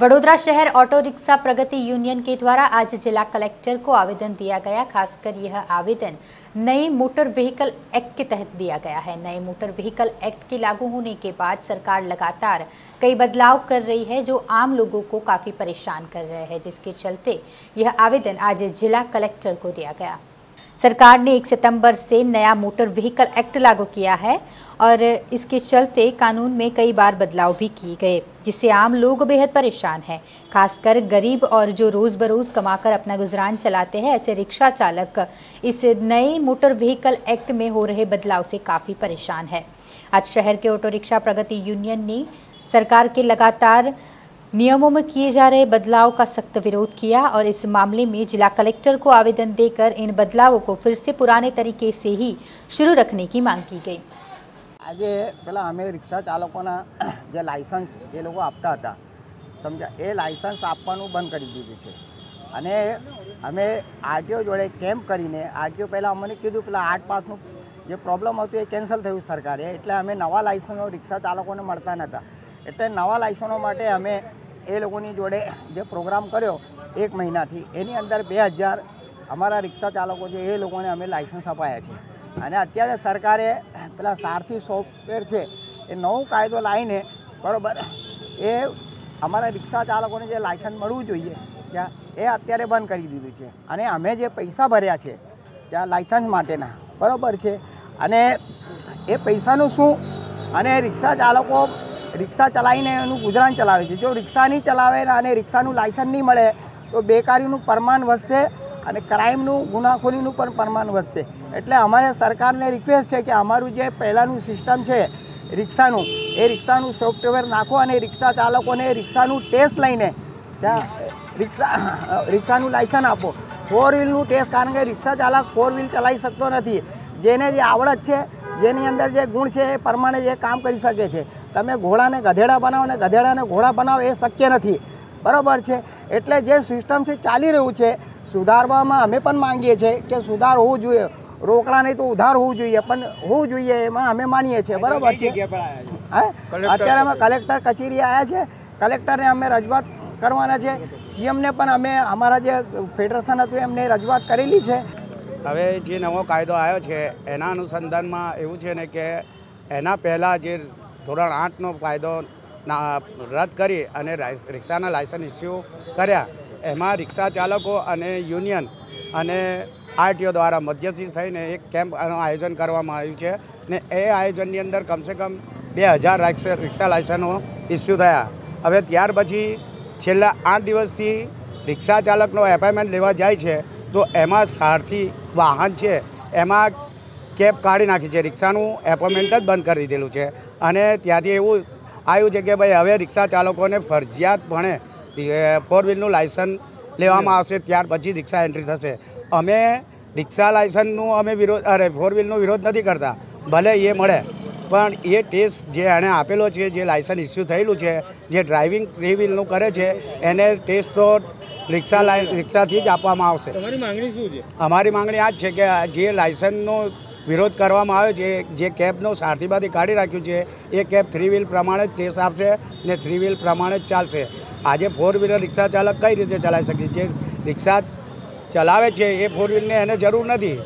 वडोदरा शहर auto rickshaw प्रगति union के द्वारा आज जिला कलेक्टर को आवेदन दिया गया, खासकर यह आवेदन नए मोटर व्हीकल एक्ट के तहत दिया गया है। नए मोटर व्हीकल एक्ट के लागू होने के बाद सरकार लगातार कई बदलाव कर रही है, जो आम लोगों को काफ़ी परेशान कर रहे हैं, जिसके चलते यह आवेदन आज जिला कलेक्टर को दिया गया। सरकार ने 1 सितंबर से नया मोटर व्हीकल एक्ट लागू किया है और इसके चलते कानून में कई बार बदलाव भी किए गए, जिससे आम लोग बेहद परेशान हैं। खासकर गरीब और जो रोज़ बरोज़ कमाकर अपना गुजरान चलाते हैं, ऐसे रिक्शा चालक इस नए मोटर व्हीकल एक्ट में हो रहे बदलाव से काफ़ी परेशान है। आज शहर के ऑटो रिक्शा प्रगति यूनियन ने सरकार के लगातार नियमों में किए जा रहे बदलाव का सख्त विरोध किया और इस मामले में जिला कलेक्टर को आवेदन देकर इन बदलावों को फिर से पुराने तरीके से ही शुरू रखने की मांग की गई આજે પેલા અમે રિક્ષા ચાલકોના જે લાઇસન્સ એ લોકો આપતા હતા સમજ્યા એ લાઇસન્સ આપવાનું બંધ કરી દીધું છે અને અમે આરટીઓ જોડે કેમ્પ કરીને આરટીઓ પહેલાં અમને કીધું પેલા આઠ પાસનું જે પ્રોબ્લેમ હતું એ કેન્સલ થયું સરકારે એટલે અમે નવા લાઇસન્સો રિક્ષા ચાલકોને મળતા નહોતા એટલે નવા લાઇસન્સો માટે અમે એ લોકોની જોડે જે પ્રોગ્રામ કર્યો એક મહિનાથી, એની અંદર બે હજાર અમારા રિક્ષા ચાલકો છે, એ લોકોને અમે લાઇસન્સ અપાયા છે. અને અત્યારે સરકારે, પેલા સારથી સોફ્ટવેર છે, એ નવો કાયદો લાવીને બરાબર, એ અમારા રિક્ષા ચાલકોને જે લાઇસન્સ મળવું જોઈએ, ત્યાં એ અત્યારે બંધ કરી દીધું છે. અને અમે જે પૈસા ભર્યા છે, ત્યાં લાઇસન્સ માટેના, બરાબર છે. અને એ પૈસાનું શું? અને રિક્ષા ચાલકો રિક્ષા ચલાવીને એનું ગુજરાન ચલાવે છે. જો રિક્ષા નહીં ચલાવે અને રિક્ષાનું લાયસન્સ નહીં મળે, તો બેકારીનું પ્રમાણ વધશે અને ક્રાઇમનું, ગુનાખોરીનું પણ પ્રમાણ વધશે. એટલે અમારે સરકારને રિક્વેસ્ટ છે કે અમારું જે પહેલાંનું સિસ્ટમ છે રિક્ષાનું, એ રિક્ષાનું સોફ્ટવેર નાખો અને રિક્ષા ચાલકોને રિક્ષાનું ટેસ્ટ લઈને ત્યાં રિક્ષા, રિક્ષાનું લાયસન્સ આપો. ફોર વ્હીલનું ટેસ્ટ કારણ કે રિક્ષા ચાલક ફોર વ્હીલ ચલાવી શકતો નથી. જેને જે આવડત છે, જેની અંદર જે ગુણ છે, એ પ્રમાણે જે કામ કરી શકે છે. તમે ઘોડાને ગધેડા બનાવો ને ગધેડાને ઘોડા બનાવો એ શક્ય નથી. બરાબર છે? એટલે જે સિસ્ટમ છે ચાલી રહ્યું છે સુધારવામાં અમે પણ માંગીએ છીએ કે સુધાર હોવું જોઈએ. રોકડા નહીં તો ઉધાર હોવું જોઈએ પણ હોવું જોઈએ એમાં અમે માનીએ છીએ. બરાબર છે? હા? અત્યારે અમે કલેક્ટર કચેરી આવ્યા છે. કલેક્ટરને અમે રજૂઆત કરવાના છે. સીએમને પણ અમે અમારા જે ફેડરેશન હતું એમને રજૂઆત કરેલી છે. હવે જે નવો કાયદો આવ્યો છે એના અનુસંધાનમાં એવું છે ને કે એના પહેલાં જે ધોરણ આઠનો કાયદો રદ કરી અને રિક્ષાના લાયસન્સ ઇસ્યુ કર્યા. એમાં રિક્ષા ચાલકો અને યુનિયન અને આરટીઓ દ્વારા મધ્યસ્થી થઈને એક કેમ્પનું આયોજન કરવામાં આવ્યું છે ને એ આયોજનની અંદર કમસે કમ બે હજાર રિક્ષા લાયસન્સો ઇસ્યુ થયા. હવે ત્યાર પછી છેલ્લા આઠ દિવસથી રિક્ષા ચાલકનો એપોઇન્ટમેન્ટ લેવા જાય છે તો એમાં સારથી વાહન છે. એમાં કેબ કાઢી નાખી છે. રિક્ષાનું એપોઇન્ટમેન્ટ જ બંધ કરી દીધેલું છે. અને ત્યાંથી એવું આવ્યું છે કે ભાઈ હવે રિક્ષા ચાલકોને ફરજિયાતપણે ફોર વ્હીલનું લાયસન્સ લેવામાં આવશે ત્યાર પછી રિક્ષા એન્ટ્રી થશે. અમે રિક્ષા લાયસન્સનું અમે વિરોધ અરે ફોર વ્હીલનો વિરોધ નથી કરતા. ભલે એ મળે પણ એ ટેસ્ટ જે એણે આપેલો છે જે લાયસન્સ ઇસ્યુ થયેલું છે જે ડ્રાઇવિંગ થ્રી વ્હીલનું કરે છે એને ટેસ્ટ તો રિક્ષા લાય રિક્ષાથી જ આપવામાં આવશે. તમારી માંગણી શું છે? અમારી માંગણી આ જ છે કે જે લાયસન્સનો વિરોધ કરવામાં આવ્યો છે. જે કેબનો સારથીમાંથી કાઢી રાખ્યું છે. એ કેબ થ્રી વ્હીલ પ્રમાણે જ ટેસ્ટ આપશે ને થ્રી વ્હીલ પ્રમાણે જ ચાલશે. આજે ફોર વ્હીલર રિક્ષા ચાલક કઈ રીતે ચલાવી શકે? જે રિક્ષા ચલાવે છે એ ફોર વ્હીલને એને જરૂર નથી.